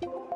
you